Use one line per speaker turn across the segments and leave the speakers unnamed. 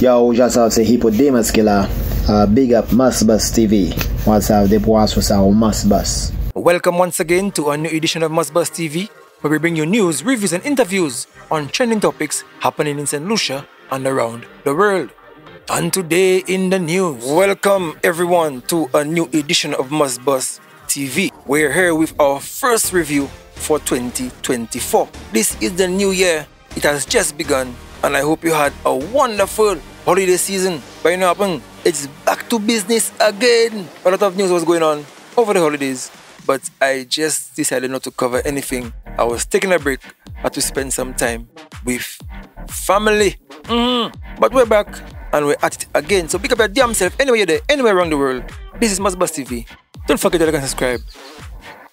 Yo, just have say Hippodamus killer. Uh, big up MussBuss TV. What's up? The boss was our MussBuss.
Welcome once again to a new edition of MussBuss TV, where we bring you news, reviews, and interviews on trending topics happening in St. Lucia and around the world. And today in the news, welcome everyone to a new edition of MussBuss TV. We're here with our first review for 2024. This is the new year. It has just begun and I hope you had a wonderful holiday season. But you know what happened? It's back to business again. A lot of news was going on over the holidays, but I just decided not to cover anything. I was taking a break, had to spend some time with family. Mm-hmm. But we're back and we're at it again. So pick up your damn self anywhere you're there, anywhere around the world. This is MussBuss TV. Don't forget to like and subscribe.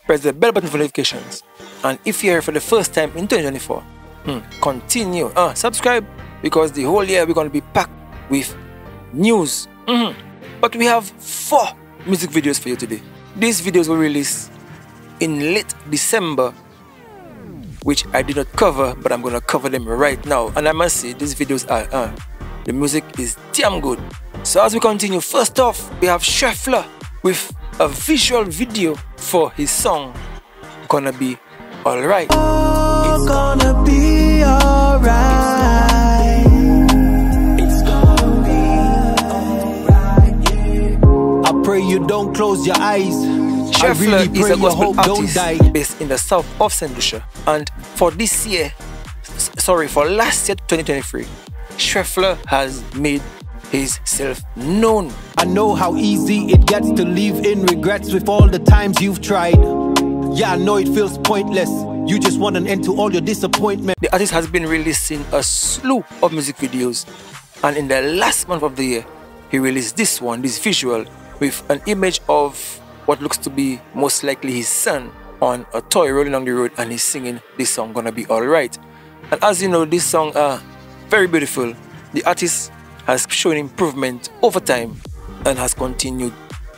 Press the bell button for notifications. And if you're here for the first time in 2024, Hmm. Continue. Uh, subscribe because the whole year we're going to be packed with news. Mm-hmm. But we have four music videos for you today. These videos were released in late December, which I did not cover, but I'm going to cover them right now. And I must say, these videos are, uh, the music is damn good. So as we continue, first off, we have Shreffler with a visual video for his song, Gonna Be Alright
gonna be gonna be alright. I pray you don't close your eyes.
Shreffler really is a gospel artist based in the south of St. Lucia. And for this year, sorry, for last year, 2023, Shreffler has made his self known.
I know how easy it gets to live in regrets with all the times you've tried. Yeah, I know it feels pointless. You just want an end to all your disappointment.
The artist has been releasing a slew of music videos, and in the last month of the year, he released this one, this visual, with an image of what looks to be most likely his son on a toy rolling down the road, and he's singing this song, Gonna Be Alright. And as you know, this song are uh, very beautiful. The artist has shown improvement over time and has continued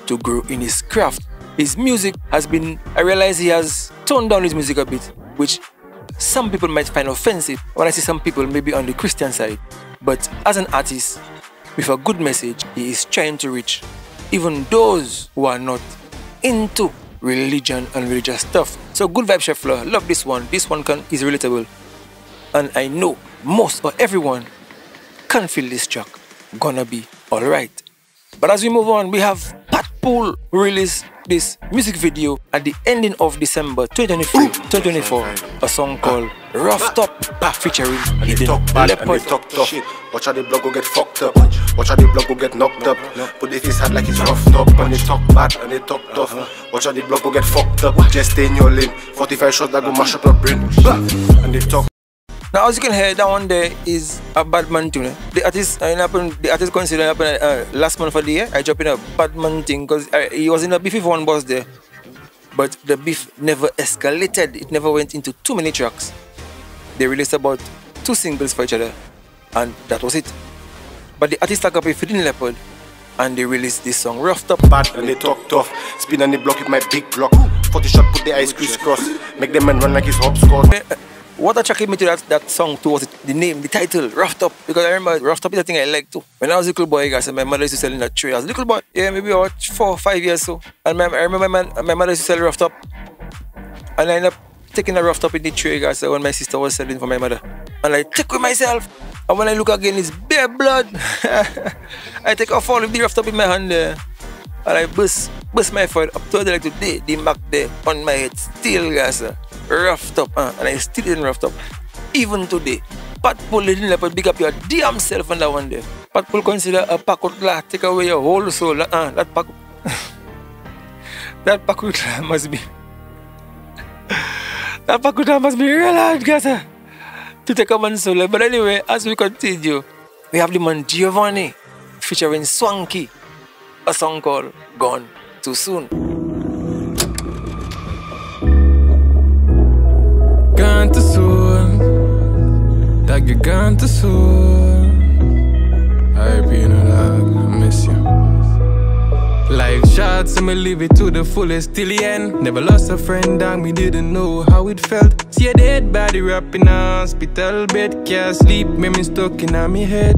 to grow in his craft. His music has been, I realize he has toned down his music a bit, which some people might find offensive. When I say some people, maybe on the Christian side. But as an artist, with a good message, he is trying to reach even those who are not into religion and religious stuff. So good vibe Shreffler, love this one. This one can is relatable. And I know most or everyone can feel this track. Gonna be alright. But as we move on, we have Pat Pool released this music video at the ending of December 2023, 2024, a song called Rough Top featuring Hidden Leopard.
Talk tough. Watch how the blood go get fucked up. Watch how the blood go get knocked up. Put it his head like it's rough up. And they talk bad and they talk tough. Watch how the blood go get fucked up. Just stay in your lane. 45 shots that go mash up your brain. And they talk.
Now, as you can hear, that one there is a Badman tune. The artist, uh, happen, the artist considered happen uh, last month for the year. I dropped in a Badman thing because uh, he was in a beef with one boss there, but the beef never escalated. It never went into too many tracks. They released about two singles for each other, and that was it. But the artist stuck up with Hidden Leopard, and they released this song Rough Top.
Bad and they talk tough. Spin on the block with my big block. 40 shot, put the ice crisscross. Make them man run like his hopscotch.
What attracted me to that, that song too was the name, the title, Rough Top. Because I remember Rough Top is a thing I like too. When I was a little boy, guys, my mother used to sell in that tree. I was a little boy, yeah, maybe about four or five years so. And my, I remember my, my mother used to sell Rough Top. And I ended up taking a Rough Top in the tray, guys, when my sister was selling for my mother. And I take with myself. And when I look again, it's bare blood. I take off all of the Rough Top in my hand there. And I bust, bust my foot up to the like today, the mark there on my head, still, guys roughed up, uh, and I still didn't roughed up. Even today, Pat Pull didn't let pick up your damn self on that one day. Patpool consider a pakutla take away your whole soul. Uh, that pak that pakutla must be that pakutla must be real hard, guys. Uh, to take a man's soul. But anyway, as we continue, we have the man Giovanni featuring Swanky, a song called Gone Too Soon.
Too soon. I you know dog, I miss you. Life shots, and me live it to the fullest till the end. Never lost a friend, dog, me didn't know how it felt. See a dead body wrapped in a hospital bed, can't sleep, memory stuck in my head.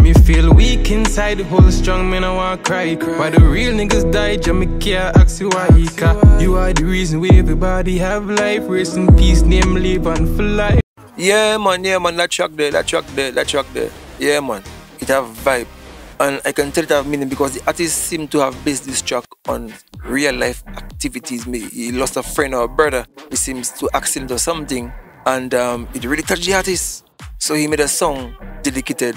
Me me feel weak inside, the whole strong man I want cry. cry. Why the real niggas die, Jamaica ask you why he You are the reason we everybody have life. Rest in peace, name live on for life.
Yeah man, yeah man, that track there, that track there, that track there. Yeah man, it have vibe. And I can tell it have meaning because the artist seem to have based this track on real life activities. Maybe he lost a friend or a brother. He seems to accident or something. And um, it really touched the artist. So he made a song dedicated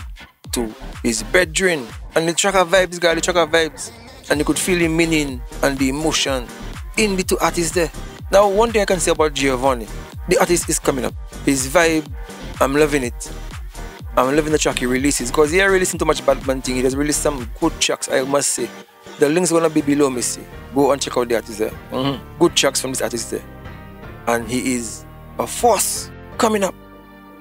to his brethren. And the track of vibes, guy, the track of vibes. And you could feel the meaning and the emotion in the two artists there. Now, one thing I can say about Giovanni, the artist is coming up. His vibe, I'm loving it. I'm loving the track he releases because he ain't releasing too much bad man thing. He has released some good tracks, I must say. The link's gonna be below me, see. Go and check out the artist there. Mm-hmm. Good tracks from this artist there. And he is a force coming up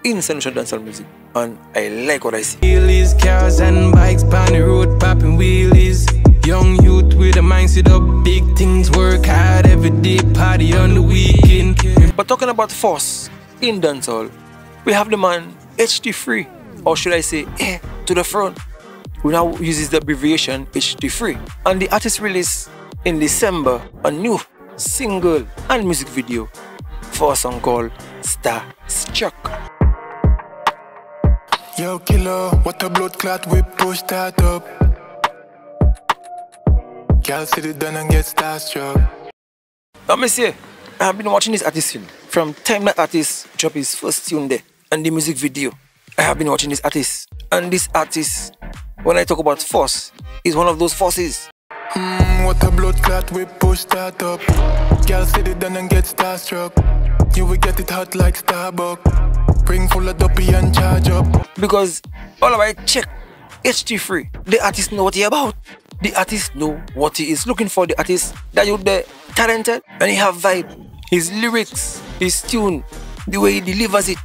in Central Dancehall music. And I like what I see.
Wheelies, cars and bikes, on the road, popping wheelies. Young youth with a mindset of big things, work hard every day, party on the weekend.
But talking about force in dancehall, we have the man HT3, or should I say, eh, to the front, who now uses the abbreviation HT3. And the artist released in December a new single and music video for a song called Star Struck.
Yo, killer, what a blood clot whip push that up. Girl, sit it down and get starstruck.
Me say, I've been watching this artist from time that artist dropped his first tune there and the music video. I have been watching this artist, and this artist, when I talk about force, is one of those forces.
Mm, what a blood clot we push that up. Girl, sit it down and get starstruck. You will get it hot like Starbucks. Ring full of dopey and charge up.
Because all of I check HT3, the artist know what he about. The artist know what he is looking for. The artist that you the talented and he have vibe. His lyrics, his tune, the way he delivers it,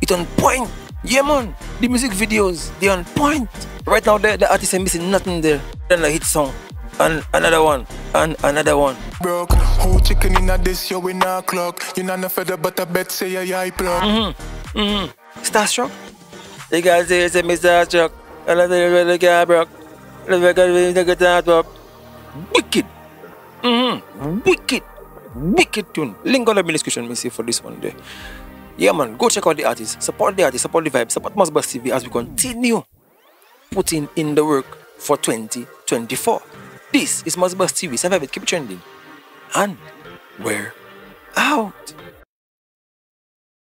it on point. Yeah man, the music videos, they on point. Right now the, the artist is missing nothing there. Then a hit song. And another one, and another one.
Broke, who chicken in a this, yo, in a clock. You not no feather, but I bet say a eye plug.
Mm-hmm, mm-hmm. Starstruck? The guy say it's a Mr. Struck. And I say, the guy broke. Wicked. Mm-hmm. Wicked. Wicked tune. Link on the description, me see for this one there. Yeah, man, go check out the artist. Support the artist, support the vibe, support MussBuss TV as we continue putting in the work for 2024. This is MussBuss TV. Survive it, keep it trending. And we're out.